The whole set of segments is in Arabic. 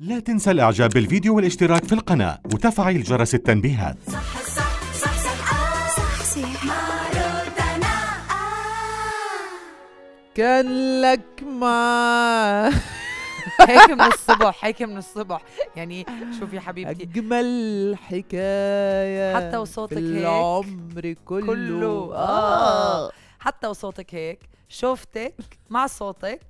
لا تنسى الإعجاب بالفيديو والاشتراك في القناة وتفعيل جرس التنبيهات. صح صح صح صح آه صح مع روتانا كان لك مع هيك من الصبح هيك من الصبح. يعني شوفي حبيبتي. أجمل حكاية حتى وصوتك في هيك. العمر كله, كله. آه. حتى وصوتك هيك. شوفتك مع صوتك.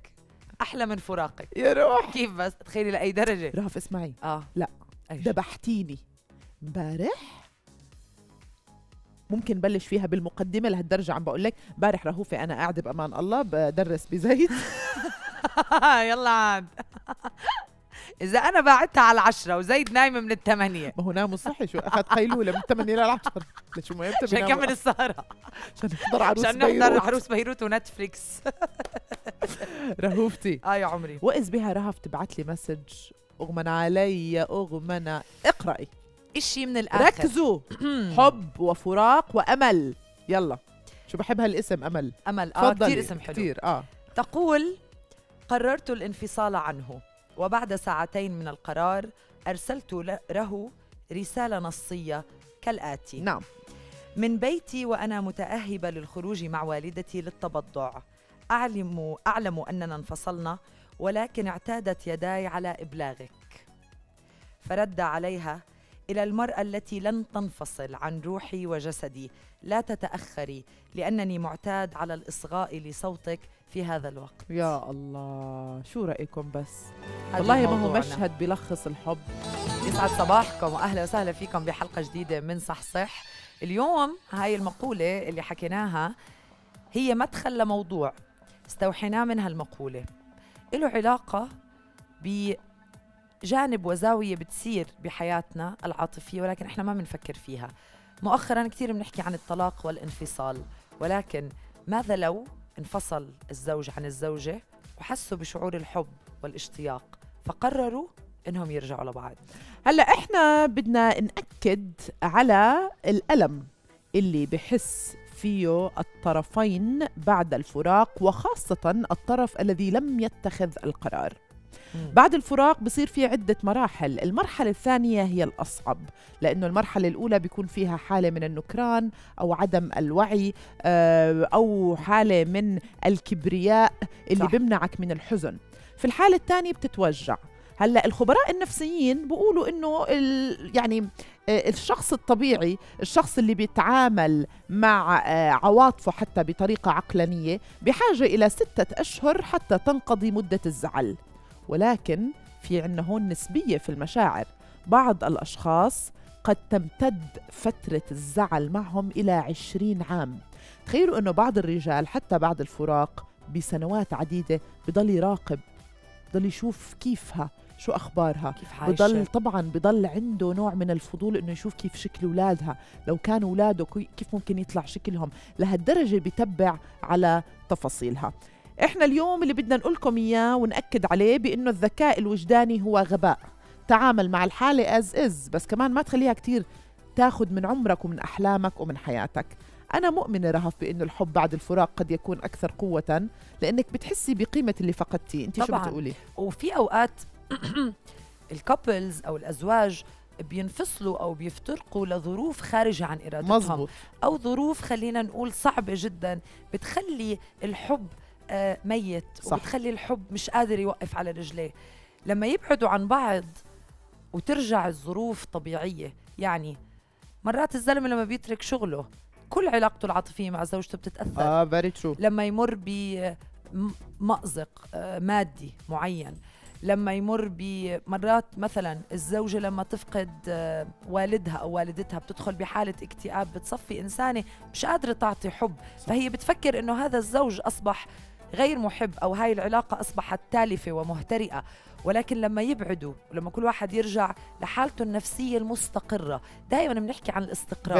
أحلى من فراقك. يا روح. كيف بس؟ تخيلي لأي درجة. رهف اسمعي. آه. لا. أيش؟ دبحتيني امبارح. ممكن نبلش فيها بالمقدمة لهالدرجة عم بقول لك. امبارح رهوفة أنا قاعدة بأمان الله بدرس بزيت. يلا عاد. إذا أنا بعدتها على العشرة وزيد نايمة من الثمانية. ما هو نام صحي شو؟ أخذ قيلولة من 8 للعشرة لشو ما عشان؟ نكمل السهرة. عشان نحضر عروس عشان نحضر بيروت. عروس بيروت و Netflix. رهوفتي آه يا عمري. وإذ بها رهف تبعت لي message. أغمن علي أغمن. اقرأي. إشي من الآخر. ركزوا. حب وفراق وأمل. يلا. شو بحب هالاسم أمل. أمل. آه. كثير اسم حلو. كتير آه. تقول قررت الانفصال عنه وبعد ساعتين من القرار أرسلت له رسالة نصية كالآتي. نعم. من بيتي وأنا متأهبة للخروج مع والدتي للتبضع. أعلم أعلم أننا انفصلنا ولكن اعتادت يداي على إبلاغك. فرد عليها إلى المرأة التي لن تنفصل عن روحي وجسدي. لا تتأخري لأنني معتاد على الإصغاء لصوتك في هذا الوقت. يا الله شو رأيكم بس؟ والله ما هو. مشهد بيلخص الحب. يسعد صباحكم واهلا وسهلا فيكم بحلقة جديدة من صح صح. اليوم هاي المقولة اللي حكيناها هي مدخل لموضوع. استوحيناه من هالمقولة. له علاقة بجانب وزاوية بتصير بحياتنا العاطفية ولكن إحنا ما بنفكر فيها. مؤخرا كثير بنحكي عن الطلاق والانفصال ولكن ماذا لو انفصل الزوج عن الزوجة وحسوا بشعور الحب والاشتياق فقرروا إنهم يرجعوا لبعض. هلأ إحنا بدنا نأكد على الألم اللي بحس فيه الطرفين بعد الفراق وخاصة الطرف الذي لم يتخذ القرار. بعد الفراق بصير في عدة مراحل. المرحلة الثانية هي الأصعب لأنه المرحلة الأولى بيكون فيها حالة من النكران أو عدم الوعي آه، أو حالة من الكبرياء اللي صح. بيمنعك من الحزن. في الحالة الثانية بتتوجع. هلأ الخبراء النفسيين بيقولوا إنه يعني آه، الشخص الطبيعي الشخص اللي بيتعامل مع آه، عواطفه حتى بطريقة عقلانية بحاجة إلى ستة أشهر حتى تنقضي مدة الزعل. ولكن في عنا هون نسبية في المشاعر. بعض الأشخاص قد تمتد فترة الزعل معهم إلى عشرين عام. تخيلوا أنه بعض الرجال حتى بعد الفراق بسنوات عديدة بضل يراقب بضل يشوف كيفها. شو أخبارها؟ كيف بضل عايشه طبعا بضل عنده نوع من الفضول إنه يشوف كيف شكل أولادها. لو كانوا أولاده كي- كيف ممكن يطلع شكلهم؟ لهالدرجة بتبع على تفاصيلها. إحنا اليوم اللي بدنا نقول لكم إياه ونأكد عليه بإنه الذكاء الوجداني هو غباء. تعامل مع الحالة as is بس كمان ما تخليها كتير تاخذ من عمرك ومن أحلامك ومن حياتك. أنا مؤمنة رهف بإنه الحب بعد الفراق قد يكون أكثر قوة لأنك بتحسي بقيمة اللي فقدتيه. انت شو. بتقولي؟ وفي أوقات ال couples أو الأزواج بينفصلوا أو بيفترقوا لظروف خارجة عن إرادتهم. مزبوط أو ظروف خلينا نقول صعبة جدا بتخلي الحب آه، ميت صح. وبتخلي الحب مش قادر يوقف على رجليه. لما يبعدوا عن بعض وترجع الظروف طبيعية يعني مرات الزلمة لما بيترك شغله كل علاقته العاطفية مع زوجته بتتأثر. آه very true لما يمر بمأزق آه، مادي معين. لما يمر بمرات مثلا الزوجة لما تفقد آه، والدها أو والدتها بتدخل بحالة اكتئاب بتصفي إنسانة مش قادرة تعطي حب. فهي بتفكر إنه هذا الزوج أصبح غير محب أو هاي العلاقة أصبحت تالفة ومهترئة. ولكن لما يبعدوا ولما كل واحد يرجع لحالته النفسية المستقرة. دائما بنحكي عن الاستقرار.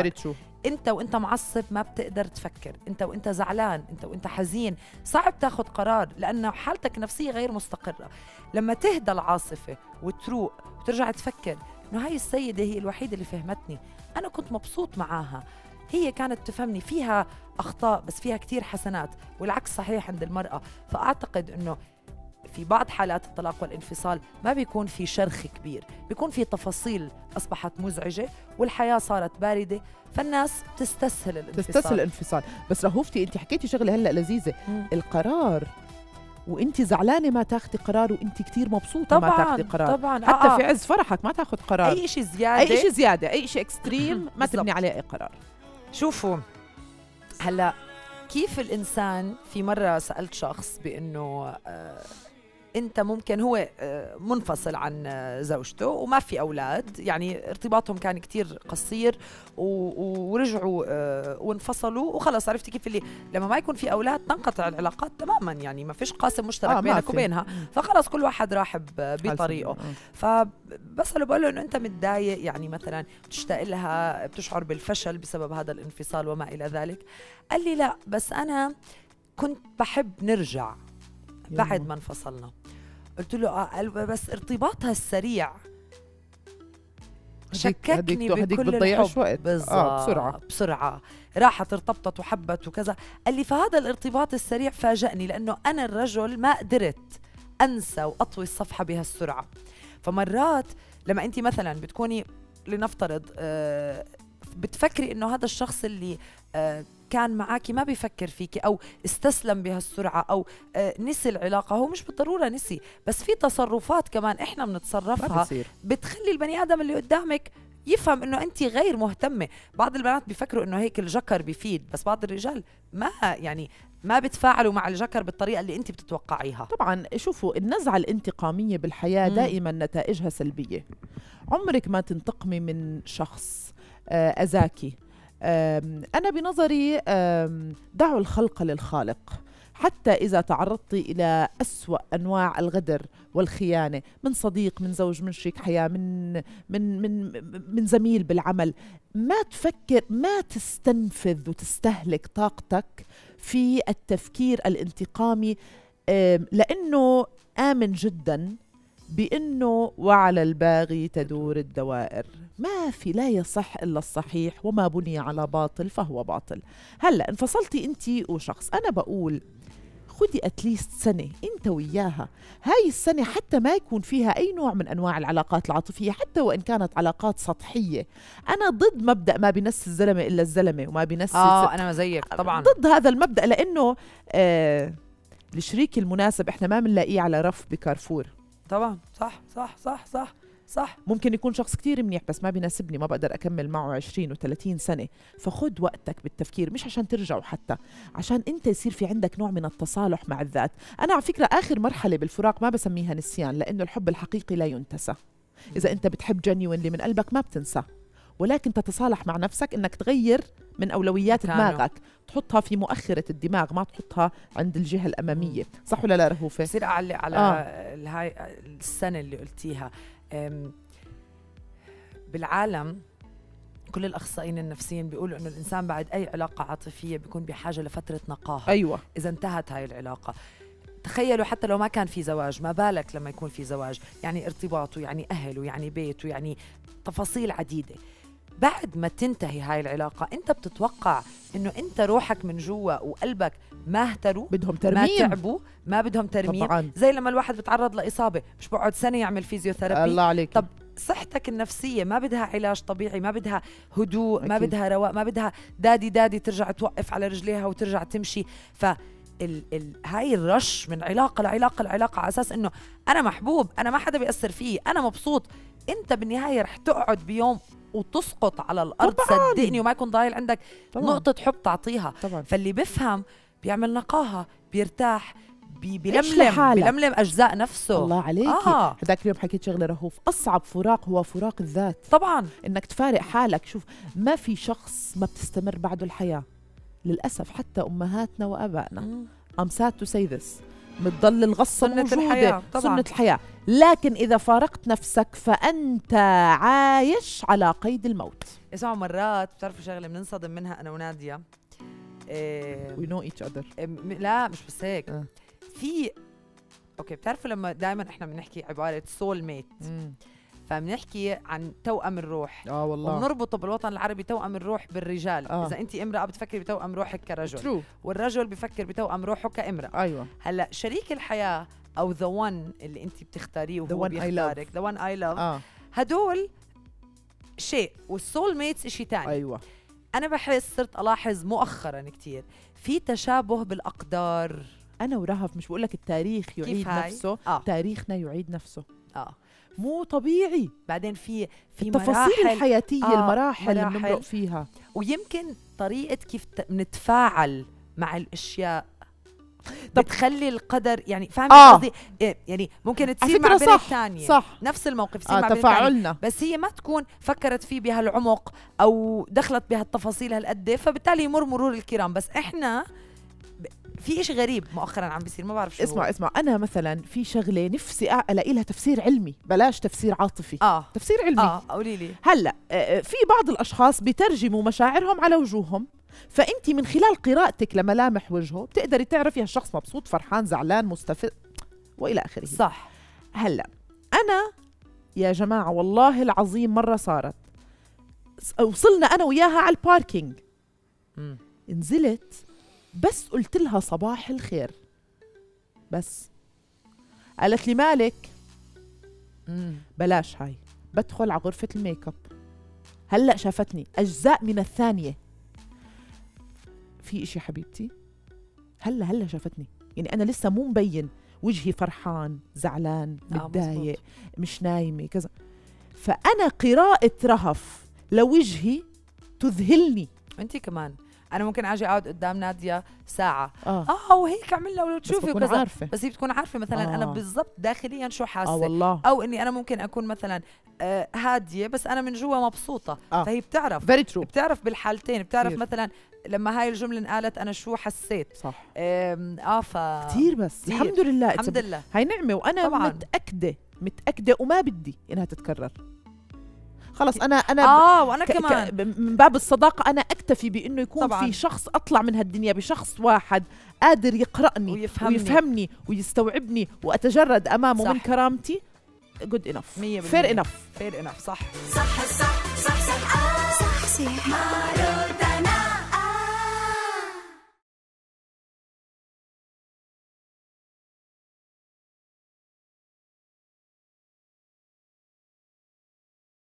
أنت وأنت معصب ما بتقدر تفكر. أنت وأنت زعلان أنت وأنت حزين. صعب تاخذ قرار لأنه حالتك النفسية غير مستقرة. لما تهدى العاصفة وتروق وترجع تفكر إنه هاي السيدة هي الوحيدة اللي فهمتني. أنا كنت مبسوط معاها. هي كانت تفهمني فيها أخطاء بس فيها كتير حسنات والعكس صحيح عند المرأة. فأعتقد إنه في بعض حالات الطلاق والانفصال ما بيكون في شرخ كبير بيكون في تفاصيل أصبحت مزعجة والحياة صارت باردة فالناس تستسهل الانفصال. تستسهل الانفصال. بس رهوفتي انت حكيتي شغلة هلأ لذيذة. مم. القرار وانت زعلانة ما تاخذي قرار وانت كثير مبسوطة ما طبعا تاخذي قرار. طبعا. حتى آه. في عز فرحك ما تاخذ قرار. أي شيء زيادة. أي شيء زيادة. أي شيء اكستريم ما. تبني عليه أي قرار. شوفوا هلا كيف الإنسان في مرة سألت شخص بإنه آه انت ممكن هو آه منفصل عن آه زوجته وما في أولاد يعني ارتباطهم كان كتير قصير ورجعوا آه وانفصلوا وخلص عرفتي كيف اللي لما ما يكون في أولاد تنقطع العلاقات تماما يعني ما فيش قاسم مشترك آه، بينك. وبينها. فخلص كل واحد راح بطريقه. فبسأله بقول له إنه أنت متضايق يعني مثلا بتشتاق لها بتشعر بالفشل بسبب هذا الانفصال وما إلى ذلك قال لي لا بس أنا كنت بحب نرجع بعد. ما انفصلنا قلت له آه قال بس ارتباطها السريع. شككني هديك- بكل بتضيعش الحب. وقت. بالضبط آه، بسرعة. بسرعة. راحت ارتبطت وحبت وكذا. قال لي فهذا الارتباط السريع فاجأني لأنه أنا الرجل ما قدرت أنسى وأطوي الصفحة بهالسرعة. فمرات لما أنت مثلا بتكوني لنفترض آه، بتفكري إنه هذا الشخص اللي آه، كان معك ما بيفكر فيك أو استسلم بهالسرعة أو آه، نسي العلاقة. هو مش بالضرورة نسي بس في تصرفات كمان إحنا بنتصرفها بتخلي البني آدم اللي قدامك يفهم إنه انت غير مهتمة. بعض البنات بيفكروا إنه هيك الجكر بيفيد بس بعض الرجال ما يعني ما بتفاعلوا مع الجكر بالطريقة اللي انت بتتوقعيها. طبعا شوفوا النزعة الانتقامية بالحياة مم. دائما نتائجها سلبية. عمرك ما تنتقمي من شخص آه، أذاكي. آم، أنا بنظري دعوا الخلق للخالق. حتى إذا تعرضت إلى أسوأ أنواع الغدر والخيانة من صديق من زوج من شريك حياة من من من من زميل بالعمل ما تفكر ما تستنفذ وتستهلك طاقتك في التفكير الانتقامي. لأنه آمن جدا بأنه وعلى الباغي تدور الدوائر. ما في لا يصح إلا الصحيح وما بني على باطل فهو باطل. هلأ انفصلتي أنت وشخص. أنا بقول خدي اتليست سنة أنت وياها. هاي السنة حتى ما يكون فيها أي نوع من أنواع العلاقات العاطفية حتى وإن كانت علاقات سطحية. أنا ضد مبدأ ما بنس الزلمة إلا الزلمة وما بنس آه أنا زيك طبعا. ضد هذا المبدأ لأنه آه الشريك المناسب إحنا ما بنلاقيه على رف بكارفور. طبعا صح صح صح صح صح. ممكن يكون شخص كتير منيح بس ما بيناسبني ما بقدر أكمل معه 20 و30 سنة. فخد وقتك بالتفكير مش عشان ترجعوا حتى عشان أنت يصير في عندك نوع من التصالح مع الذات. أنا على فكرة آخر مرحلة بالفراق ما بسميها نسيان لأنه الحب الحقيقي لا ينتسى. إذا أنت بتحب جنيوينلي من قلبك ما بتنسى. ولكن تتصالح مع نفسك إنك تغير من أولويات مكانه. دماغك تحطها في مؤخرة الدماغ ما تحطها عند الجهة الأمامية صح ولا لا رهوفة؟ بصير أعلق على آه. هاي السنة اللي قلتيها. بالعالم كل الأخصائيين النفسيين بيقولوا إنه الإنسان بعد أي علاقة عاطفية بيكون بحاجة لفترة نقاهة. أيوه. إذا انتهت هاي العلاقة. تخيلوا حتى لو ما كان في زواج ما بالك لما يكون في زواج؟ يعني ارتباط ويعني أهل ويعني بيت ويعني تفاصيل عديدة. بعد ما تنتهي هاي العلاقة أنت بتتوقع أنه أنت روحك من جوا وقلبك ما اهتروا؟ بدهم ما ترميم. تعبوا؟ ما بدهم ترميم؟ طبعا. زي لما الواحد بتعرض لإصابة مش بقعد سنة يعمل فيزيوثيرابي الله عليك. طب صحتك النفسية ما بدها علاج طبيعي ما بدها هدوء ما أكيد. بدها رواء ما بدها دادي دادي ترجع توقف على رجليها وترجع تمشي. ف ال ال هاي الرش من علاقة لعلاقة لعلاقة على أساس إنه أنا محبوب أنا ما حدا بيأثر فيي أنا مبسوط. أنت بالنهاية رح تقعد بيوم وتسقط على الأرض طبعاً. صدقني وما يكون ضايل عندك طبعا. نقطة حب تعطيها. طبعا. فاللي بفهم بيعمل نقاهة بيرتاح بي لحالك. بيلملم أجزاء نفسه. الله عليك. آه. هذاك اليوم حكيت شغلة رهوف. أصعب فراق هو فراق الذات. طبعا. إنك تفارق حالك. شوف ما في شخص ما بتستمر بعده الحياة. للأسف حتى أمهاتنا وآبائنا. I'm sad to say this. بتضل الغصة سنة موجودة الحياة، طبعاً. سنة الحياة. لكن إذا فارقت نفسك فأنت عايش على قيد الموت. اسمعوا مرات بتعرفوا شغلة بننصدم منها أنا ونادية؟ إيه know each other. م- لا مش بس هيك. آه. في okay بتعرفوا لما دائما إحنا بنحكي عبارة soulmate فبنحكي عن توأم الروح. آه والله. وبنربطه بالوطن العربي توأم الروح بالرجال. آه. إذا أنت امرأة بتفكري بتوأم روحك كرجل. true والرجل بفكر بتوأم روحه كامرأة. أيوه. هلأ شريك الحياة أو the one اللي أنت بتختاريه وهو. بيختارك the one I love هدول شيء وال soulmates شيء ثاني أيوه. أنا بحس صرت ألاحظ مؤخرا كتير في تشابه بالأقدار. أنا ورهف مش بقول لك التاريخ يعيد؟ نفسه آه. تاريخنا يعيد نفسه. آه. مو طبيعي. بعدين في في التفاصيل مراحل. الحياتية آه، المراحل اللي. بنمرق فيها. ويمكن طريقة كيف بنتفاعل مع الأشياء. طب- بتخلي القدر يعني فاهمة آه. قصدي؟ إيه، يعني ممكن تصير مع بنت صح ثانية. صح. نفس الموقف يصير آه مع تفاعلنا. بس هي ما تكون فكرت فيه بهالعمق أو دخلت بهالتفاصيل هالقد فبالتالي يمر مرور الكرام. بس إحنا في إشي غريب مؤخرا عم بيصير ما بعرف شو اسمع هو. اسمع أنا مثلا في شغلة نفسي الاقي لها تفسير علمي بلاش تفسير عاطفي. آه. تفسير علمي. آه قولي لي. هلأ آه، في بعض الأشخاص بيترجموا مشاعرهم على وجوههم فأنت من خلال قراءتك لملامح وجهه بتقدري تعرفي هالشخص مبسوط فرحان زعلان مستفز وإلى آخره. صح. هلأ أنا يا جماعة والله العظيم مرة صارت وصلنا أنا وياها على ال parking. نزلت بس قلت لها صباح الخير. بس. قالت لي مالك؟ مم. بلاش هاي. بدخل على غرفة الميك اب. هلأ شافتني. أجزاء من الثانية. في إشي حبيبتي؟ هلأ هلأ شافتني. يعني أنا لسه مو مبين. وجهي فرحان زعلان آه، متضايق مش نايمة كذا. فأنا قراءة رهف لوجهي تذهلني. انت كمان. أنا ممكن أجي أقعد قدام نادية ساعة. آه, آه وهيك عملنا ولو بس تشوفي وكذا عارفة. بس هي بتكون عارفة مثلا أنا آه. بالضبط داخليا شو حاسة. آه والله. أو إني أنا ممكن أكون مثلا آه هادية بس أنا من جوا مبسوطة. آه. فهي بتعرف. very true بتعرف بالحالتين. بتعرف كتير. مثلا لما هاي الجملة انقالت أنا شو حسيت. صح. آه ف كثير بس. كتير. الحمد لله. الحمد لله. هاي نعمة وأنا طبعاً. متأكدة متأكدة وما بدي إنها تتكرر. خلص أنا أنا آه وأنا كمان من باب الصداقة أنا أكتفي بإنه يكون طبعاً. في شخص أطلع من هالدنيا بشخص واحد قادر يقرأني ويفهمني. ويفهمني ويستوعبني وأتجرد أمامه صح. من كرامتي enough مية fair بالمية. enough فير انف صح صح صح صح صح آه صح صح ما رد